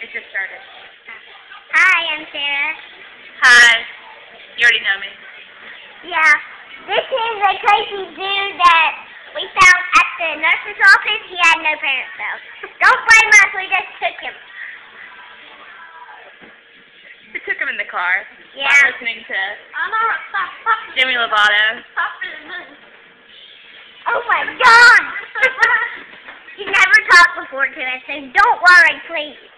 It just started. Hi, I'm Sarah. Hi. You already know me. Yeah, this is a crazy dude that we found at the nurse's office. He had no parents though. Don't blame us, we just took him. We took him in the car. Yeah. Listening to Demi Lovato. Oh my god! he never talked before to us, so don't worry, please.